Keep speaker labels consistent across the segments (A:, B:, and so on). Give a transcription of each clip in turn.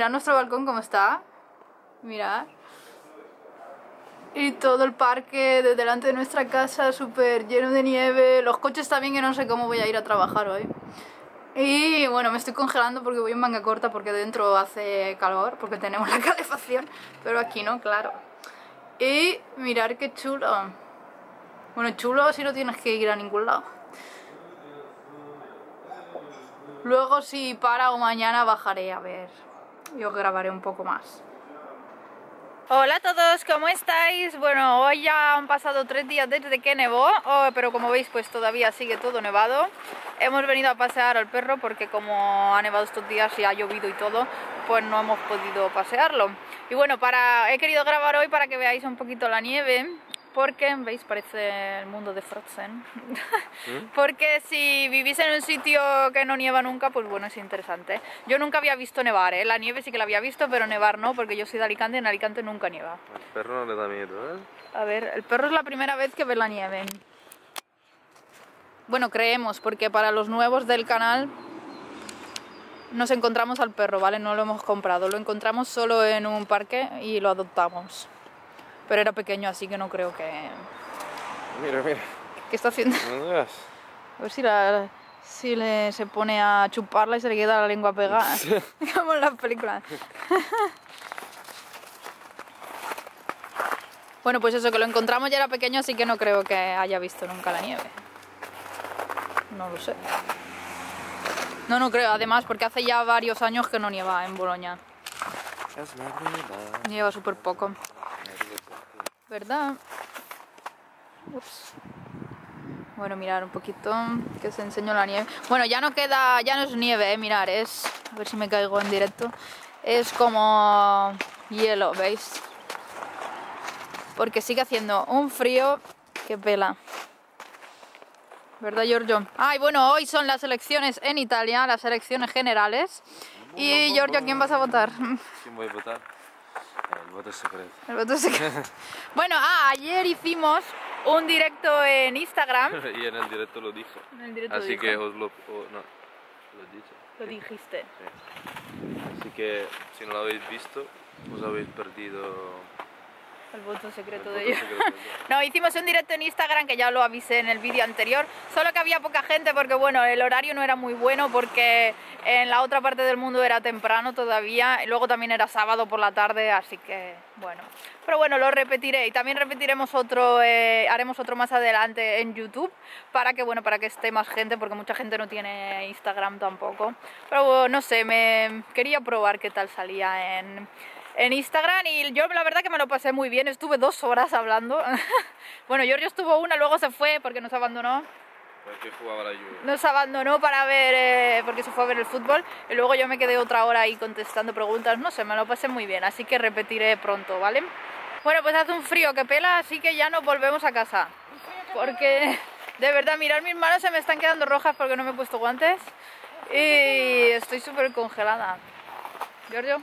A: mirad nuestro balcón cómo está. Mirad. Y todo el parque de delante de nuestra casa súper lleno de nieve. Los coches también que no sé cómo voy a ir a trabajar hoy. Y bueno, me estoy congelando porque voy en manga corta porque dentro hace calor, porque tenemos la calefacción, pero aquí no, claro. Y mirar qué chulo. Bueno, chulo si no tienes que ir a ningún lado. Luego si para o mañana bajaré a ver. Yo grabaré un poco más. Hola a todos, ¿cómo estáis? Bueno, hoy ya han pasado tres días desde que nevó, oh, pero como veis pues todavía sigue todo nevado. Hemos venido a pasear al perro porque como ha nevado estos días y ha llovido y todo, pues no hemos podido pasearlo. Y bueno, para, he querido grabar hoy para que veáis un poquito la nieve porque, veis, parece el mundo de Frozen. ¿Mm? porque si vivís en un sitio que no nieva nunca, pues bueno, es interesante. Yo nunca había visto nevar, ¿eh? La nieve sí que la había visto, pero nevar no, porque yo soy de Alicante y en Alicante nunca nieva.
B: Al perro no le da miedo, ¿eh?
A: A ver, el perro es la primera vez que ve la nieve. Bueno, creemos, porque para los nuevos del canal nos encontramos al perro, ¿vale? No lo hemos comprado, lo encontramos solo en un parque y lo adoptamos. Pero era pequeño, así que no creo que...
B: Mira, mira.
A: ¿Qué está haciendo? A ver si, la, si le, se pone a chuparla y se le queda la lengua pegada. Como en las películas. bueno, pues eso, que lo encontramos ya era pequeño, así que no creo que haya visto nunca la nieve. No lo sé. No, no creo, además, porque hace ya varios años que no nieva en Boloña. Nieva súper poco. ¿Verdad? Ups. Bueno, mirar un poquito, que os enseño la nieve. Bueno, ya no queda, ya no es nieve, eh, mirar, es, a ver si me caigo en directo. Es como hielo, ¿veis? Porque sigue haciendo un frío que pela. ¿Verdad, Giorgio? Ay, bueno, hoy son las elecciones en Italia, las elecciones generales. Y, Giorgio, ¿quién vas a votar?
B: ¿Quién voy a votar? El voto secreto.
A: El voto secreto. bueno, ah, ayer hicimos un directo en Instagram.
B: y en el directo lo dije.
A: En el directo
B: Así que os lo... no, lo dicho.
A: Lo dijiste.
B: Así que si no lo habéis visto, os habéis perdido
A: el voto secreto de ellos. no, hicimos un directo en Instagram que ya lo avisé en el vídeo anterior, solo que había poca gente porque bueno, el horario no era muy bueno porque en la otra parte del mundo era temprano todavía, y luego también era sábado por la tarde, así que bueno. Pero bueno, lo repetiré y también repetiremos otro, eh, haremos otro más adelante en YouTube para que bueno, para que esté más gente porque mucha gente no tiene Instagram tampoco. Pero no sé, me quería probar qué tal salía en en Instagram y yo la verdad que me lo pasé muy bien, estuve dos horas hablando. bueno, Giorgio estuvo una, luego se fue porque nos abandonó.
B: Porque jugaba la lluvia.
A: Nos abandonó para ver, eh, porque se fue a ver el fútbol y luego yo me quedé otra hora ahí contestando preguntas, no sé, me lo pasé muy bien, así que repetiré pronto, ¿vale? Bueno, pues hace un frío que pela, así que ya nos volvemos a casa. Porque de verdad, mirar mis manos se me están quedando rojas porque no me he puesto guantes y estoy súper congelada. Giorgio.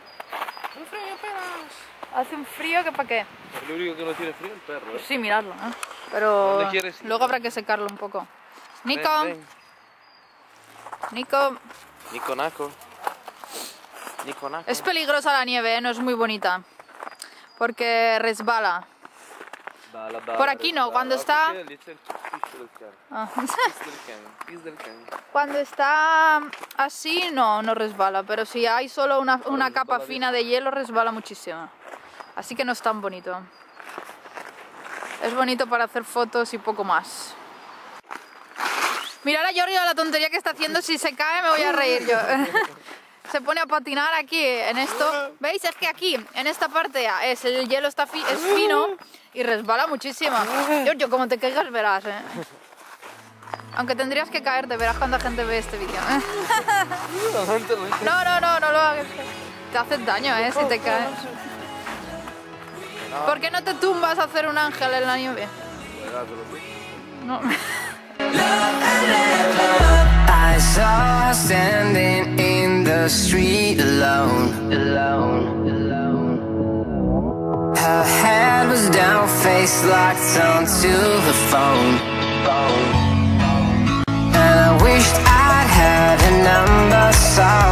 B: Un frío apenas.
A: Hace un frío que para qué.
B: El único que no tiene frío es el perro. ¿eh?
A: Sí, miradlo, ¿eh? Pero luego habrá que secarlo un poco. Nico. Nico.
B: Nico Naco. Nico Naco.
A: Es peligrosa la nieve, ¿eh? no es muy bonita. Porque resbala. Por aquí no, cuando está... Ah. Cuando está así no, no resbala, pero si hay solo una, una capa fina de hielo resbala muchísimo. Así que no es tan bonito. Es bonito para hacer fotos y poco más. Mirad a Giorgio la tontería que está haciendo, si se cae me voy a reír yo. se pone a patinar aquí en esto. ¿Veis? Es que aquí, en esta parte, es, el hielo está es fino y resbala muchísimo. Giorgio, como te caigas verás, ¿eh? Aunque tendrías que caerte, verás cuánta gente ve este vídeo. ¿eh? No, no, no, no lo hagas. Te haces daño, ¿eh? Si te caes. ¿Por qué no te tumbas a hacer un ángel en la nieve? No. the street alone. Alone. Alone. Her head was down, face locked onto the phone. phone. And I wished I'd had a number. Sorry.